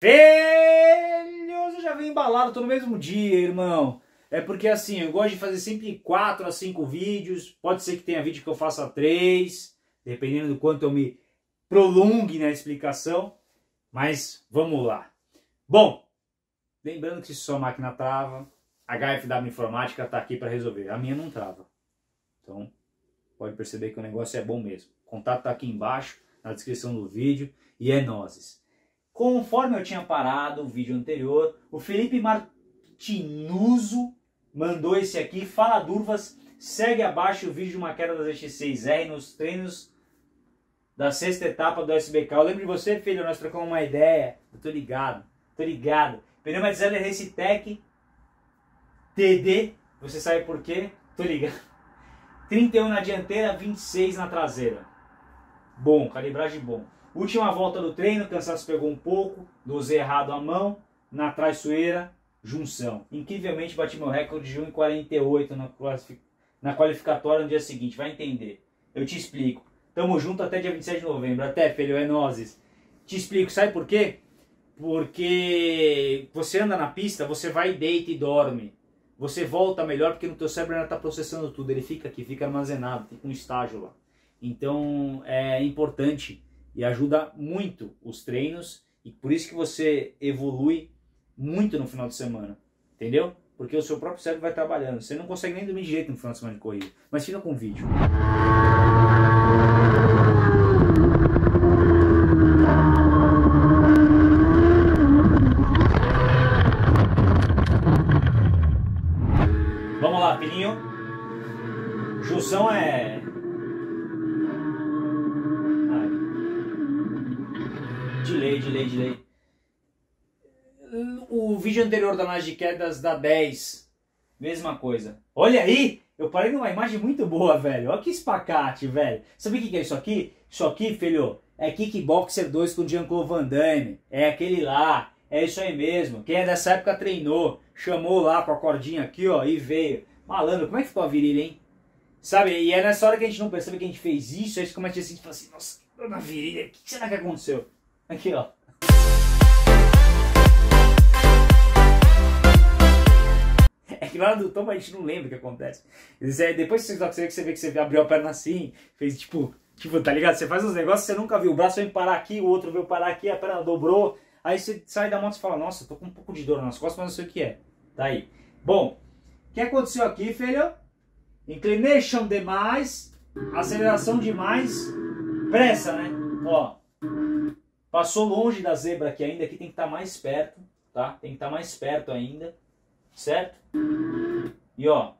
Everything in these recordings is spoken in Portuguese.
Filhos, eu já vim embalado, tô no mesmo dia, irmão. É porque assim, eu gosto de fazer sempre 4 a 5 vídeos. Pode ser que tenha vídeo que eu faça 3, dependendo do quanto eu me prolongue na explicação. Mas vamos lá. Bom, lembrando que se sua máquina trava, a HFW Informática está aqui para resolver. A minha não trava. Então, pode perceber que o negócio é bom mesmo. O contato está aqui embaixo, na descrição do vídeo. E é nozes. Conforme eu tinha parado o vídeo anterior, o Felipe Martinuso mandou esse aqui. Fala Durvas, segue abaixo o vídeo de uma queda das GX6R nos treinos da sexta etapa do SBK. Eu lembro de você, filho, nós trocamos uma ideia. Eu tô ligado, tô ligado. Pneu Zeller Race Tech TD, você sabe por quê? Tô ligado. 31 na dianteira, 26 na traseira. Bom, calibragem bom. Última volta do treino, cansaço pegou um pouco, dosei errado a mão, na traiçoeira, junção. Incrivelmente bati meu recorde de 1,48 na, na qualificatória no dia seguinte, vai entender. Eu te explico. Tamo junto até dia 27 de novembro. Até, filho, é nozes. Te explico, sabe por quê? Porque você anda na pista, você vai, deita e dorme. Você volta melhor porque no teu cérebro ainda está processando tudo. Ele fica aqui, fica armazenado, fica um estágio lá. Então é importante e ajuda muito os treinos e por isso que você evolui muito no final de semana, entendeu? Porque o seu próprio cérebro vai trabalhando. Você não consegue nem dormir direito no final de semana de corrida. Mas fica com o vídeo. De quedas da 10, mesma coisa. Olha aí, eu parei numa imagem muito boa, velho. Olha que espacate, velho. Sabe o que é isso aqui? Isso aqui, filho, é Kickboxer 2 com Jean-Claude Van Damme. É aquele lá. É isso aí mesmo. Quem é dessa época treinou, chamou lá com a cordinha aqui, ó, e veio. Malandro, como é que ficou a virilha, hein? Sabe, e é nessa hora que a gente não percebe que a gente fez isso, aí você começa a assim, fala assim, nossa, na virilha, o que será que aconteceu? Aqui, ó. Que lá no topo a gente não lembra o que acontece. É, depois que você, você vê que você abriu a perna assim, fez tipo, tipo, tá ligado? Você faz uns negócios que você nunca viu. O braço vem parar aqui, o outro veio parar aqui, a perna dobrou. Aí você sai da moto e fala, nossa, tô com um pouco de dor nas costas, mas não sei o que é. Tá aí. Bom, o que aconteceu aqui, filho? Inclination demais, aceleração demais, pressa, né? Ó, Passou longe da zebra aqui ainda, aqui tem que estar tá mais perto, tá? Tem que estar tá mais perto ainda, certo? E ó,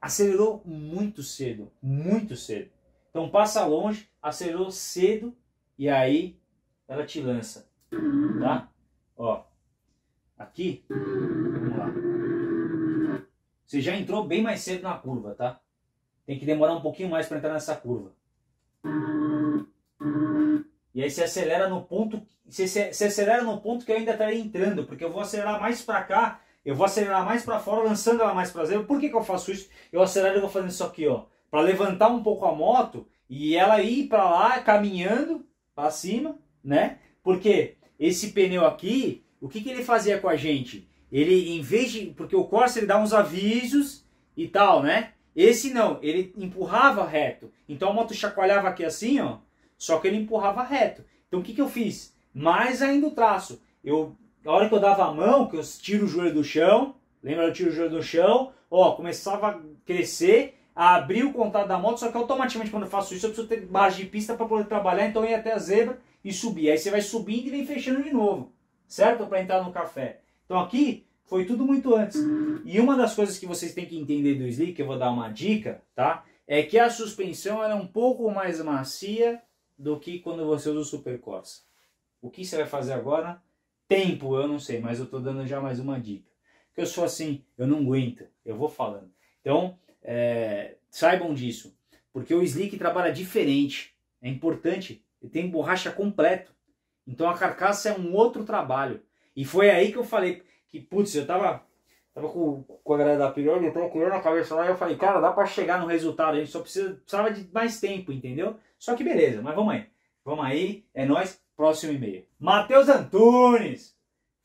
acelerou muito cedo, muito cedo. Então passa longe, acelerou cedo e aí ela te lança, tá? Ó, aqui, vamos lá. Você já entrou bem mais cedo na curva, tá? Tem que demorar um pouquinho mais para entrar nessa curva. E aí você acelera no ponto, você, você acelera no ponto que eu ainda estaria entrando, porque eu vou acelerar mais para cá, eu vou acelerar mais para fora, lançando ela mais para dentro. Por que, que eu faço isso? Eu acelero e vou fazendo isso aqui, ó, para levantar um pouco a moto e ela ir para lá caminhando para cima, né? Porque esse pneu aqui, o que, que ele fazia com a gente? Ele, em vez de. Porque o Corsa ele dá uns avisos e tal, né? Esse não, ele empurrava reto. Então a moto chacoalhava aqui assim, ó só que ele empurrava reto. Então o que, que eu fiz? Mais ainda o traço. Eu, a hora que eu dava a mão, que eu tiro o joelho do chão, lembra eu tiro o joelho do chão, ó, começava a crescer, a abrir o contato da moto, só que automaticamente quando eu faço isso eu preciso ter base de pista para poder trabalhar, então eu ia até a zebra e subir. Aí você vai subindo e vem fechando de novo, certo? Para entrar no café. Então aqui foi tudo muito antes. E uma das coisas que vocês têm que entender do Slick, que eu vou dar uma dica, tá? É que a suspensão é um pouco mais macia do que quando você usa o Super Corsa. O que você vai fazer agora? Tempo, eu não sei, mas eu estou dando já mais uma dica. Porque eu sou assim, eu não aguento, eu vou falando. Então, é, saibam disso, porque o slick trabalha diferente, é importante, ele tem borracha completo. Então a carcaça é um outro trabalho. E foi aí que eu falei que, putz, eu tava, tava com, com a galera da Pirelli, eu tava com na cabeça lá e eu falei, cara, dá para chegar no resultado, a gente só precisa, precisava de mais tempo, entendeu? Só que beleza, mas vamos aí. Vamos aí, é nós. Próximo e-mail. Matheus Antunes.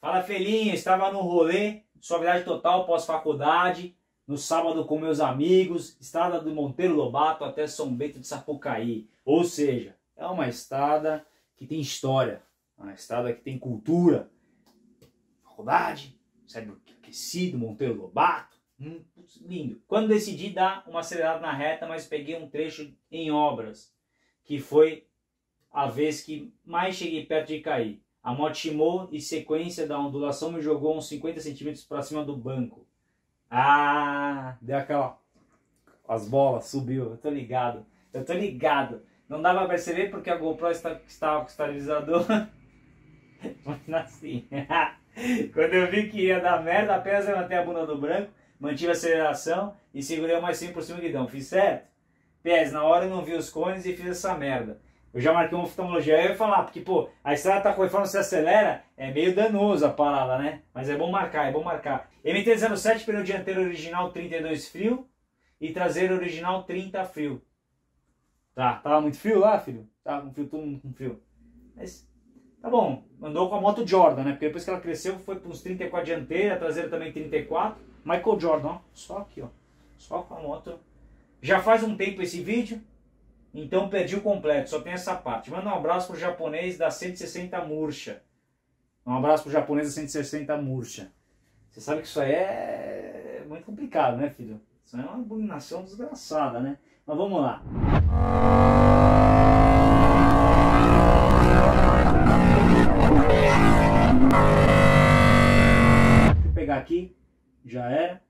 Fala, Felinho, estava no rolê, suavidade total pós-faculdade, no sábado com meus amigos, estrada do Monteiro Lobato até São Bento de Sapucaí. Ou seja, é uma estrada que tem história, uma estrada que tem cultura. Faculdade, cérebro aquecido, Monteiro Lobato, hum, lindo. Quando decidi dar uma acelerada na reta, mas peguei um trecho em obras, que foi a vez que mais cheguei perto de cair. A moto chimou e sequência da ondulação me jogou uns 50 centímetros para cima do banco. Ah, deu aquela... As bolas, subiu, eu tô ligado. Eu tô ligado. Não dava pra perceber porque a GoPro está, estava com o estabilizador. Mas assim. Quando eu vi que ia dar merda, apenas levantei a bunda do branco, mantive a aceleração e segurei mais 100 por cima do guidão. Fiz certo? PS, na hora eu não vi os cones e fiz essa merda. Eu já marquei uma oftalmologia. Eu ia falar, porque, pô, a estrada tá conforme você acelera, é meio danoso a parada, né? Mas é bom marcar, é bom marcar. MT-07, pneu dianteiro original 32 frio e traseiro original 30 frio. Tá, tava muito frio lá, filho? Tava com frio, todo mundo com frio. Mas, tá bom, andou com a moto Jordan, né? Porque depois que ela cresceu, foi para uns 34 dianteira, traseiro também 34. Michael Jordan, ó, só aqui, ó. Só com a moto. Já faz um tempo esse vídeo, então perdi o completo, só tem essa parte. Manda um abraço pro japonês da 160 murcha. Um abraço pro japonês da 160 murcha. Você sabe que isso aí é muito complicado, né, filho? Isso é uma abominação desgraçada, né? Mas vamos lá. Vou pegar aqui, já era.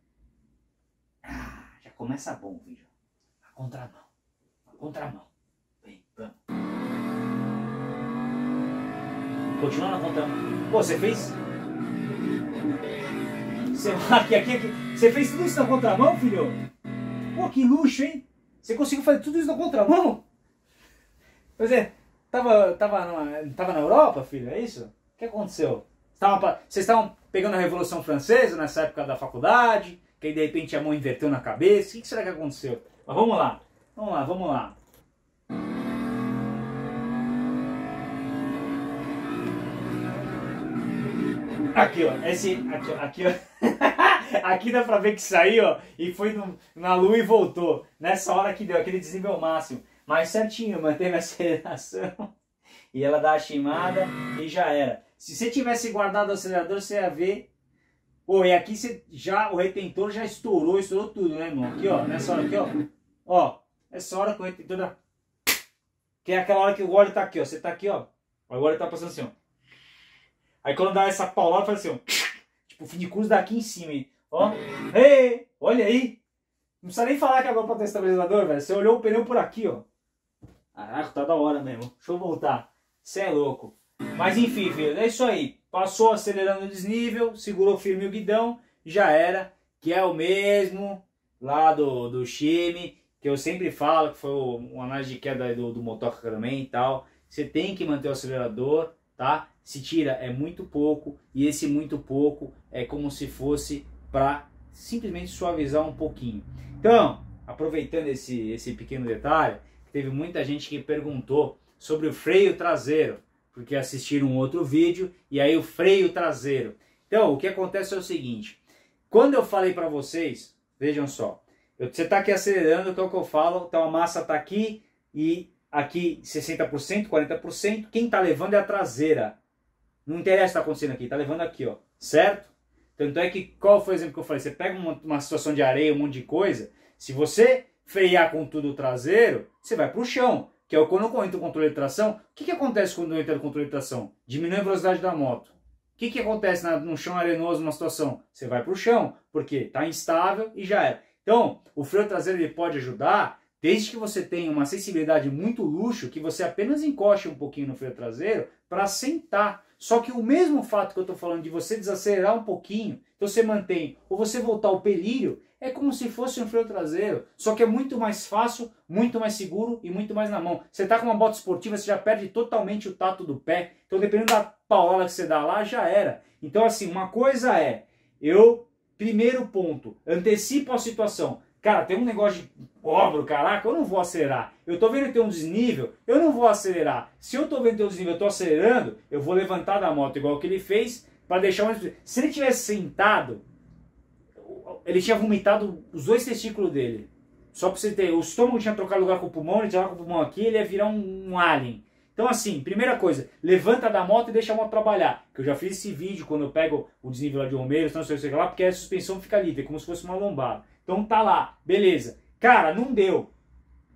Ah, já começa bom o vídeo. A contramão contramão. Vem, vamos. Continua na contramão. Pô, você fez? Você, aqui, aqui, aqui. Você fez tudo isso na contramão, filho? Pô, que luxo, hein? Você conseguiu fazer tudo isso na contramão? Pois é, tava, tava, numa, tava na Europa, filho, é isso? O que aconteceu? Vocês estavam pegando a Revolução Francesa nessa época da faculdade, que aí de repente a mão inverteu na cabeça. O que será que aconteceu? Mas vamos lá. Vamos lá, vamos lá. Aqui, ó. Esse, aqui. Aqui, ó. aqui dá pra ver que saiu, ó. E foi no, na lua e voltou. Nessa hora que deu aquele desnível máximo. Mas certinho, manteve a aceleração. E ela dá a chimada e já era. Se você tivesse guardado o acelerador, você ia ver. Pô, e aqui você já, o retentor já estourou, estourou tudo, né, irmão? Aqui, ó. Nessa hora aqui, ó. Ó, essa hora que o retentor dá... Que é aquela hora que o óleo tá aqui, ó. Você tá aqui, ó. O óleo tá passando assim, ó. Aí quando dá essa paulada, faz assim, ó. Tipo, o fim de curso daqui em cima, hein? Ó. Ei, olha aí. Não precisa nem falar que agora pra ter estabilizador, velho. Você olhou o pneu por aqui, ó. Caraca, tá da hora mesmo. Deixa eu voltar. Você é louco. Mas enfim, filho, é isso aí. Passou acelerando o desnível, segurou firme o guidão, já era. Que é o mesmo lá do, do Chime que eu sempre falo, que foi uma análise de queda do, do motoca também e tal. Você tem que manter o acelerador, tá? Se tira é muito pouco e esse muito pouco é como se fosse para simplesmente suavizar um pouquinho. Então, aproveitando esse, esse pequeno detalhe, teve muita gente que perguntou sobre o freio traseiro, porque assistiram um outro vídeo e aí o freio traseiro. Então, o que acontece é o seguinte: quando eu falei para vocês, vejam só, você está aqui acelerando, então é o que eu falo, então a massa está aqui e aqui 60%, 40%. Quem está levando é a traseira. Não interessa o que está acontecendo aqui, está levando aqui, ó, certo? Tanto é que, qual foi o exemplo que eu falei? Você pega uma, uma situação de areia, um monte de coisa, se você frear com tudo o traseiro, você vai para o chão. Que é quando entra o controle de tração. O que, que acontece quando entra o controle de tração? Diminui a velocidade da moto. O que, que acontece na, no chão arenoso numa situação? Você vai para o chão, porque está instável e já era. Então, o freio traseiro ele pode ajudar desde que você tenha uma sensibilidade muito luxo, que você apenas encoste um pouquinho no freio traseiro para sentar. Só que o mesmo fato que eu estou falando de você desacelerar um pouquinho, então você mantém, ou você voltar o pelírio, é como se fosse um freio traseiro. Só que é muito mais fácil, muito mais seguro e muito mais na mão. Você está com uma bota esportiva, você já perde totalmente o tato do pé. Então, dependendo da paulada que você dá lá, já era. Então, assim, uma coisa é, eu Primeiro ponto, antecipo a situação. Cara, tem um negócio de obro, caraca, eu não vou acelerar. Eu tô vendo que tem um desnível, eu não vou acelerar. Se eu tô vendo que tem um desnível, eu tô acelerando, eu vou levantar da moto igual que ele fez para deixar um... Se ele tivesse sentado, ele tinha vomitado os dois testículos dele. Só pra você ter, o estômago tinha trocado lugar com o pulmão, ele tinha com o pulmão aqui, ele ia virar um, um alien. Então assim, primeira coisa, levanta da moto e deixa a moto trabalhar. Que eu já fiz esse vídeo quando eu pego o desnível lá de Romeiros, não sei o que lá, porque a suspensão fica livre, é como se fosse uma lombada. Então tá lá, beleza. Cara, não deu.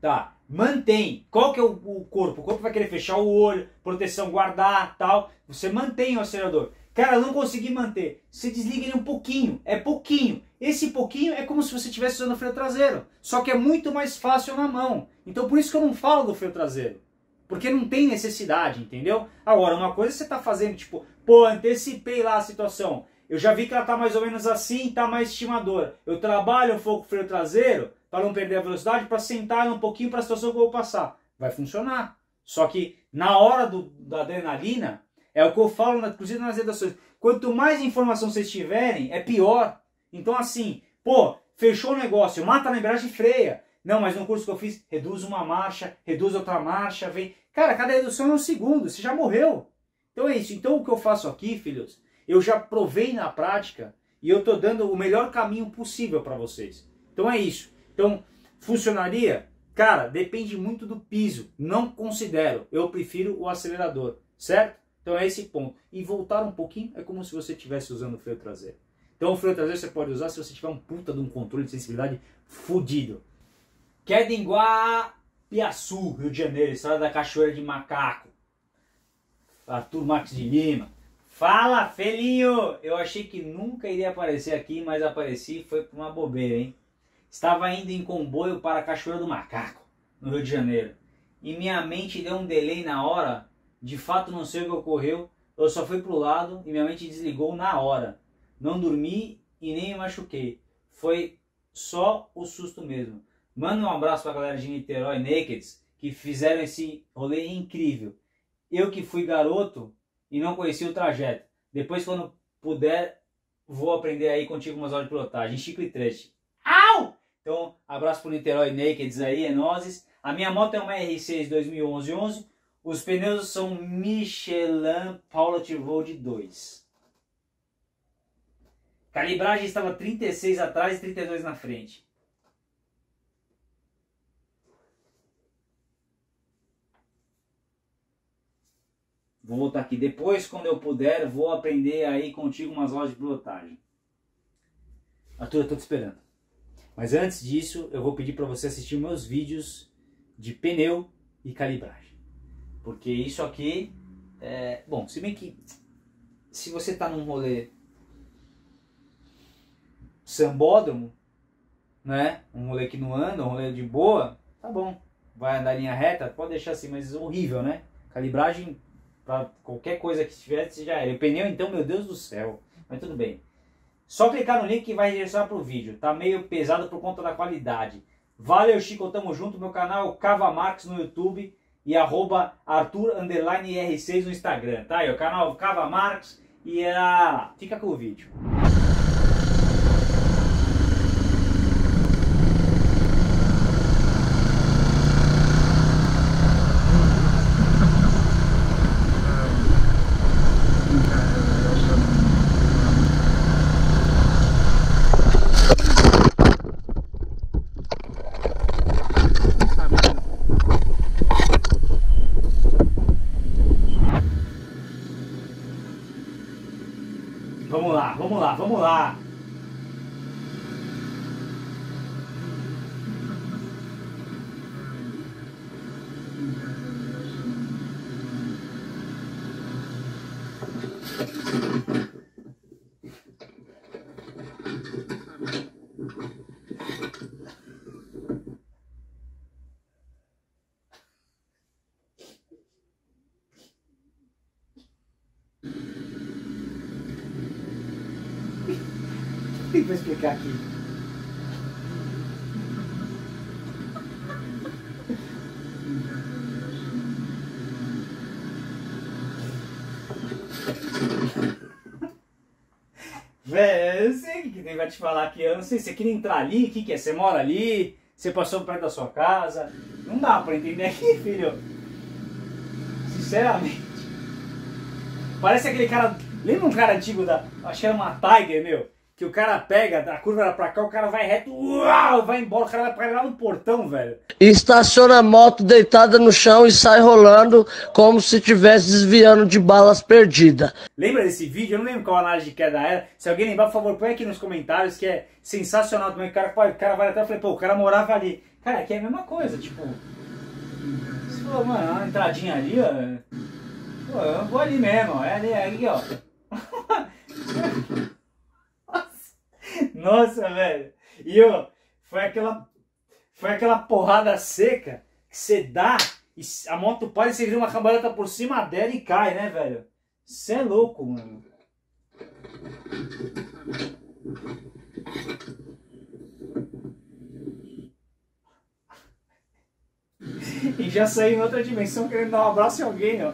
Tá, mantém. Qual que é o, o corpo? O corpo vai querer fechar o olho, proteção, guardar, tal. Você mantém o acelerador. Cara, não consegui manter. Você desliga ele um pouquinho, é pouquinho. Esse pouquinho é como se você estivesse usando o freio traseiro. Só que é muito mais fácil na mão. Então por isso que eu não falo do freio traseiro. Porque não tem necessidade, entendeu? Agora, uma coisa você tá fazendo, tipo, pô, antecipei lá a situação. Eu já vi que ela tá mais ou menos assim, tá mais estimadora. Eu trabalho um pouco o freio traseiro para não perder a velocidade, para sentar um pouquinho para a situação que eu vou passar. Vai funcionar. Só que na hora do, da adrenalina, é o que eu falo, inclusive nas redações. Quanto mais informação vocês tiverem, é pior. Então, assim, pô, fechou o negócio, mata a embreagem e freia. Não, mas no curso que eu fiz, reduz uma marcha, reduz outra marcha, vem. Cara, cada redução é um segundo, você já morreu. Então é isso. Então o que eu faço aqui, filhos, eu já provei na prática e eu tô dando o melhor caminho possível para vocês. Então é isso. Então, funcionaria? Cara, depende muito do piso. Não considero. Eu prefiro o acelerador, certo? Então é esse ponto. E voltar um pouquinho é como se você estivesse usando o freio traseiro. Então o freio traseiro você pode usar se você tiver um puta de um controle de sensibilidade fudido. Quedinguá, Piaçu, Rio de Janeiro, Estrada da Cachoeira de Macaco. Arthur Marques de Lima. Fala, felinho! Eu achei que nunca iria aparecer aqui, mas apareci foi por uma bobeira, hein? Estava indo em comboio para a Cachoeira do Macaco, no Rio de Janeiro. E minha mente deu um delay na hora de fato não sei o que ocorreu, eu só fui pro lado e minha mente desligou na hora. Não dormi e nem me machuquei. Foi só o susto mesmo. Manda um abraço pra galera de Niterói Nakeds que fizeram esse rolê incrível. Eu que fui garoto e não conhecia o trajeto. Depois, quando puder, vou aprender aí contigo umas horas de pilotagem. Chico e trecho. Au! Então, abraço pro Niterói Nakeds aí, é nozes. A minha moto é uma R6 2011-11 os pneus são Michelin Pilot Road 2. Calibragem estava 36 atrás e 32 na frente. Vou voltar aqui. Depois, quando eu puder, vou aprender aí contigo umas lojas de pilotagem. Arthur, eu estou te esperando. Mas antes disso, eu vou pedir para você assistir meus vídeos de pneu e calibragem. Porque isso aqui é. Bom, se bem que se você tá num rolê sambódromo, né? Um rolê que não anda, um rolê de boa, tá bom. Vai andar linha reta, pode deixar assim, mas horrível, né? Calibragem para qualquer coisa que tiver, já era. O pneu, então, meu Deus do céu. Mas tudo bem. Só clicar no link que vai direcionar pro vídeo. Tá meio pesado por conta da qualidade. Valeu, Chico, tamo junto. Meu canal é Cava Marques no YouTube e arroba Arthur R6 no Instagram, tá? E o canal Cava Marques e a... fica com o vídeo. vamos lá, vamos lá. Tem para explicar aqui? Velho, eu sei o que tem vai te falar aqui. Eu não sei, você queria entrar ali, o que, que é? Você mora ali? Você passou perto da sua casa? Não dá pra entender aqui, filho. Sinceramente. Parece aquele cara. Lembra um cara antigo da. Acho que era uma Tiger, meu que o cara pega, a curva era pra cá, o cara vai reto, uau, vai embora, o cara vai parar lá no portão, velho. Estaciona a moto deitada no chão e sai rolando como se estivesse desviando de balas perdidas. Lembra desse vídeo? Eu não lembro qual análise de queda era. Se alguém lembrar, por favor, põe aqui nos comentários, que é sensacional também. O cara, o cara vai até, eu falei, pô, o cara morava ali. Cara, aqui é a mesma coisa, tipo... Você falou, mano, uma entradinha ali, ó... Pô, eu vou ali mesmo, é ali, é ali, ó. Nossa, velho. E ó, foi aquela foi aquela porrada seca que você dá e a moto para e você vira uma cambalhota por cima dela e cai, né, velho? Você é louco, mano. E já saiu em outra dimensão querendo dar um abraço em alguém, ó.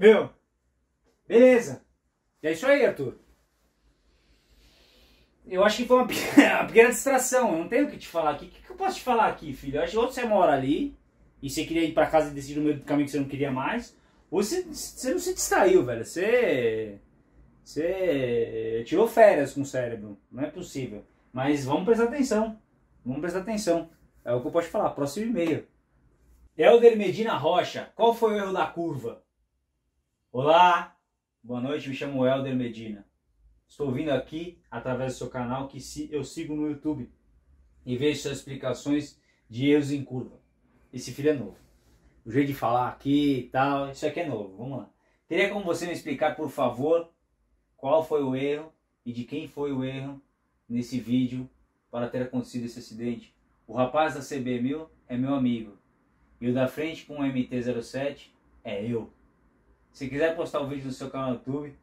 Meu, beleza. É isso aí, Arthur. Eu acho que foi uma pequena, uma pequena distração. Eu não tenho o que te falar aqui. O que, que eu posso te falar aqui, filho? Acho que ou você mora ali e você queria ir para casa e decidir no meio do caminho que você não queria mais, ou você, você não se distraiu, velho. Você. Você tirou férias com o cérebro. Não é possível. Mas vamos prestar atenção. Vamos prestar atenção. É o que eu posso te falar. Próximo e-mail. Helder Medina Rocha. Qual foi o erro da curva? Olá, boa noite, me chamo Helder Medina. Estou vindo aqui através do seu canal que eu sigo no YouTube e vejo suas explicações de erros em curva. Esse filho é novo. O jeito de falar aqui e tal, isso aqui é novo. Vamos lá. Teria como você me explicar, por favor, qual foi o erro e de quem foi o erro nesse vídeo para ter acontecido esse acidente? O rapaz da CB1000 é meu amigo e o da frente com o MT-07 é eu. Se quiser postar o vídeo no seu canal no YouTube,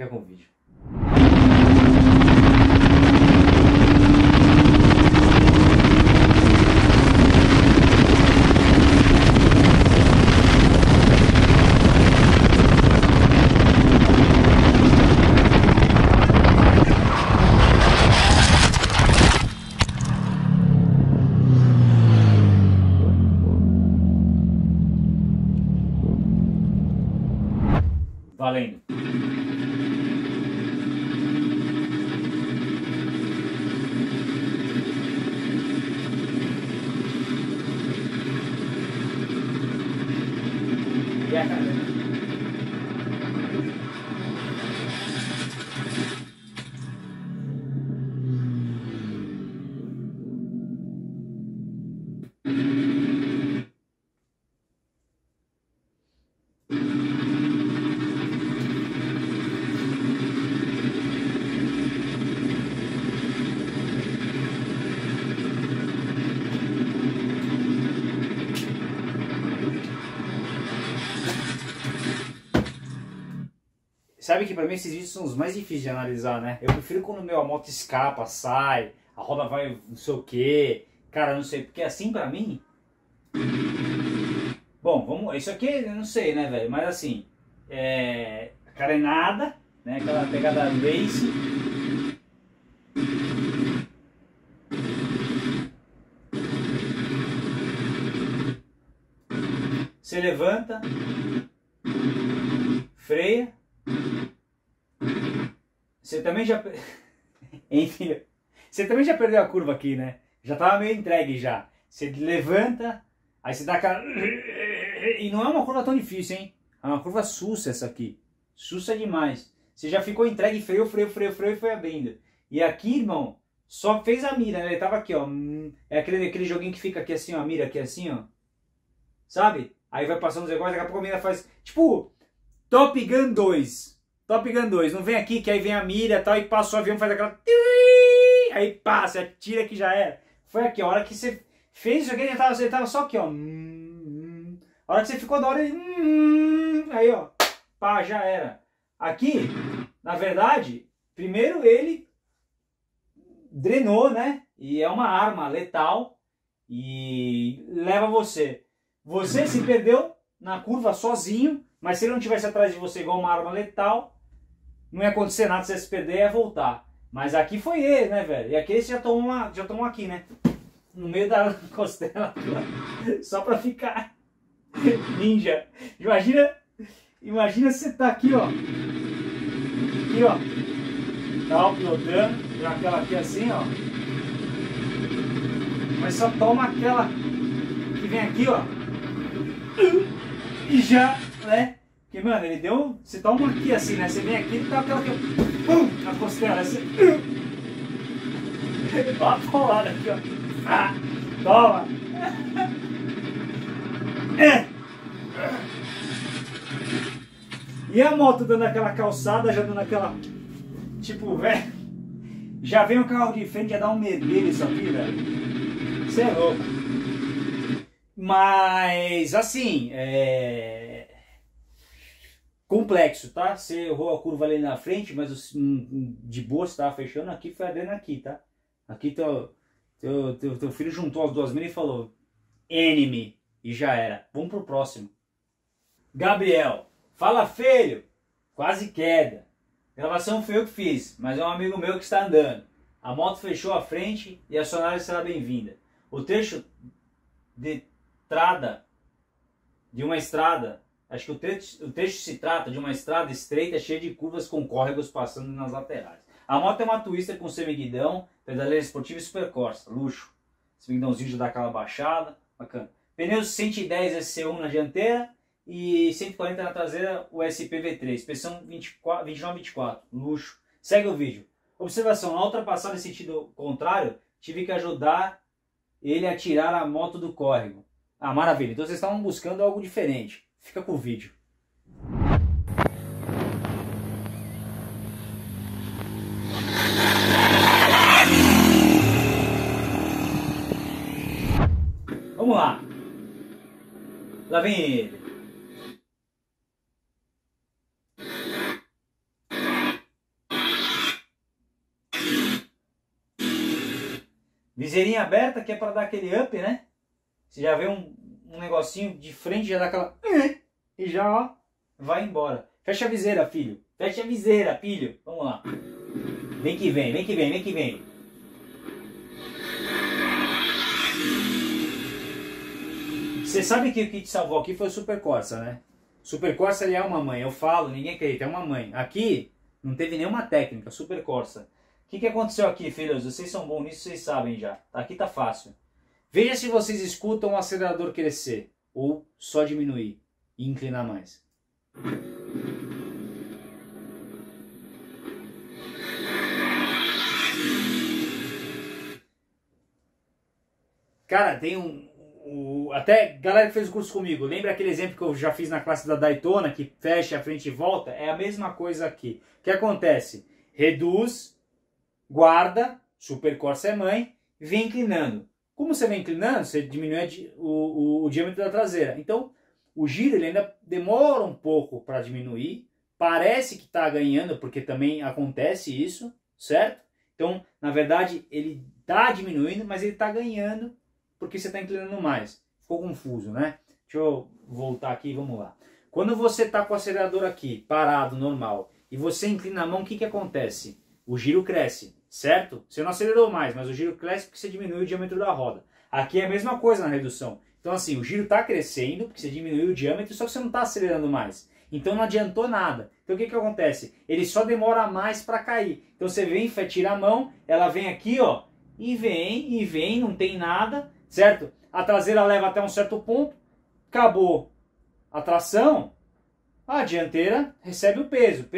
fica com vídeo. Valendo. E a cara? Sabe que pra mim esses vídeos são os mais difíceis de analisar, né? Eu prefiro quando meu, a moto escapa, sai, a roda vai não sei o que, cara, não sei, porque assim pra mim. Bom, vamos. Isso aqui eu não sei, né, velho? Mas assim, é. Carenada, né? Aquela pegada race. Você levanta, freia você também já. Enfim. Você também já perdeu a curva aqui, né? Já tava meio entregue já. Você levanta, aí você dá aquela. E não é uma curva tão difícil, hein? É uma curva sussa essa aqui. Sussa demais. Você já ficou entregue, freio, freio, freio, freio e foi abrindo. E aqui, irmão, só fez a mira, né? Ele tava aqui, ó. É aquele, aquele joguinho que fica aqui assim, ó. A mira aqui assim, ó. Sabe? Aí vai passando os negócios, daqui a pouco a mira faz. Tipo, Top Gun 2. Top Gun 2, não vem aqui que aí vem a mira e tal, e passa o avião, faz aquela. Aí passa, atira que já é. foi aqui. A hora que você fez isso aqui, ele tava, ele tava só aqui, ó. Hum, hum. A hora que você ficou da hora, ele. Hum, aí, ó. Pá, já era. Aqui, na verdade, primeiro ele drenou, né? E é uma arma letal e leva você. Você se perdeu na curva sozinho, mas se ele não tivesse atrás de você igual uma arma letal, não ia acontecer nada, você ia se ia voltar. Mas aqui foi ele, né, velho? E aqui eles já tomou, uma, já tomou aqui, né? No meio da costela, só pra ficar ninja. Imagina, imagina você tá aqui, ó. Aqui, ó. Tá uploadando, aquela aqui assim, ó. Mas só toma aquela que vem aqui, ó. E já, né? Porque, mano, ele deu. Você toma aqui assim, né? Você vem aqui e tá aquela que. Pum! Na costela. Você. Ó a paulada aqui, ó. Ah, toma! É. E a moto dando aquela calçada, já dando aquela. Tipo, velho. Já vem o carro de frente, já dá um mergulho isso aqui, velho. Você é louco. Mas, assim, é complexo, tá? Você errou a curva ali na frente, mas de boa você tava fechando aqui, foi adendo aqui, tá? Aqui teu, teu, teu, teu filho juntou as duas minas e falou enemy e já era. Vamos pro próximo. Gabriel, fala filho, quase queda. gravação foi eu que fiz, mas é um amigo meu que está andando. A moto fechou a frente e a sonora será bem-vinda. O trecho de estrada, de uma estrada, acho que o trecho, o se trata de uma estrada estreita cheia de curvas com córregos passando nas laterais. A moto é uma twister com semiguidão, pedaleira esportiva e super Corsa, luxo. Semiguidãozinho já dá aquela baixada, bacana. Pneus 110 SC1 na dianteira e 140 na traseira, o SPV3, inspeção 29-24, luxo. Segue o vídeo. Observação, na ultrapassada em sentido contrário, tive que ajudar ele a tirar a moto do córrego. Ah, maravilha. Então vocês estavam buscando algo diferente. Fica com o vídeo. Vamos lá. Lá vem ele. Viseirinha aberta que é para dar aquele up, né? Você já vê um, um negocinho de frente, já dá aquela. E já, ó, vai embora. Fecha a viseira, filho. Fecha a viseira, filho. Vamos lá. Vem que vem, vem que vem, vem que vem. Você sabe que o que te salvou aqui foi o Super Corsa, né? Super Corsa ele é uma mãe. Eu falo, ninguém acredita, é uma mãe. Aqui não teve nenhuma técnica, Super Corsa. O que, que aconteceu aqui, filhos? Vocês são bons nisso, vocês sabem já. Aqui tá fácil. Veja se vocês escutam o acelerador crescer ou só diminuir e inclinar mais. Cara, tem um, um, Até galera que fez o curso comigo, lembra aquele exemplo que eu já fiz na classe da Daytona, que fecha a frente e volta? É a mesma coisa aqui. O que acontece? Reduz, guarda, super Corsa é mãe, vem inclinando. Como você vem inclinando, você diminui o, o, o diâmetro da traseira. Então, o giro ele ainda demora um pouco para diminuir. Parece que está ganhando, porque também acontece isso, certo? Então, na verdade, ele está diminuindo, mas ele está ganhando porque você está inclinando mais. Ficou confuso, né? Deixa eu voltar aqui, vamos lá. Quando você está com o acelerador aqui, parado, normal, e você inclina a mão, o que, que acontece? O giro cresce certo? Você não acelerou mais, mas o giro cresce porque você diminuiu o diâmetro da roda. Aqui é a mesma coisa na redução. Então assim, o giro está crescendo porque você diminuiu o diâmetro, só que você não está acelerando mais. Então não adiantou nada. Então o que, que acontece? Ele só demora mais para cair. Então você vem, tira a mão, ela vem aqui, ó, e vem, e vem, não tem nada, certo? A traseira leva até um certo ponto, acabou a tração, a dianteira recebe o peso.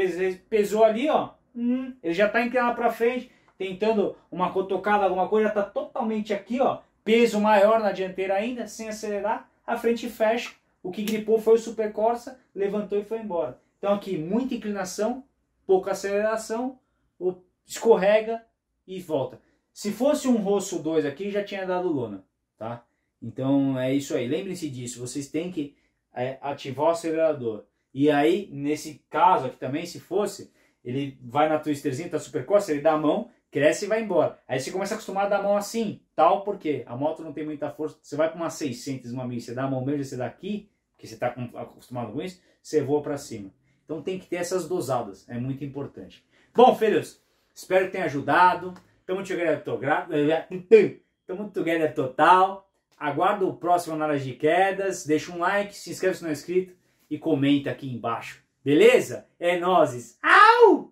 Pesou ali, ó, hum, ele já está inclinado para frente, tentando uma cotocada, alguma coisa, está totalmente aqui, ó, peso maior na dianteira ainda, sem acelerar, a frente fecha. O que gripou foi o Super Corsa, levantou e foi embora. Então aqui, muita inclinação, pouca aceleração, escorrega e volta. Se fosse um rosto 2 aqui, já tinha dado lona, tá? Então é isso aí. Lembrem-se disso. Vocês têm que é, ativar o acelerador. E aí, nesse caso aqui também, se fosse, ele vai na twisterzinha, tá super costa, ele dá a mão, cresce e vai embora. Aí você começa a acostumar a dar a mão assim, tal, porque a moto não tem muita força. Você vai para uma 600, uma 1000, você dá a mão mesmo, você dá aqui, que você está acostumado com isso, você voa para cima. Então tem que ter essas dosadas, é muito importante. Bom, filhos, espero que tenha ajudado. Tamo together, tamo together total. Aguardo o próximo Análise de Quedas. Deixa um like, se inscreve se não é inscrito e comenta aqui embaixo. Beleza? É nozes. Au!